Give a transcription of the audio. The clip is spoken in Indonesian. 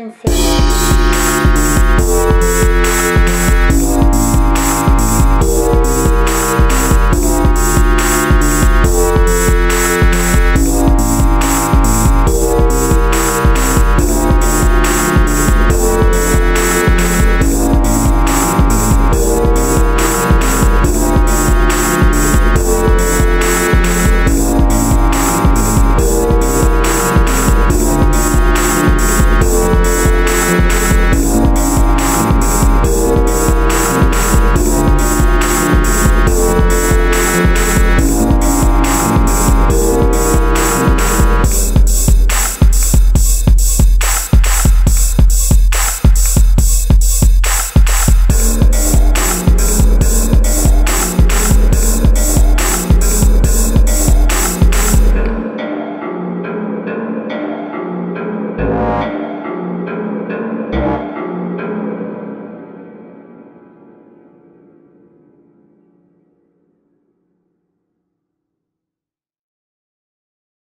imagem.